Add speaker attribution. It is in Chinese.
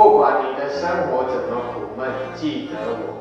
Speaker 1: 不管你的生活怎么苦闷记得我。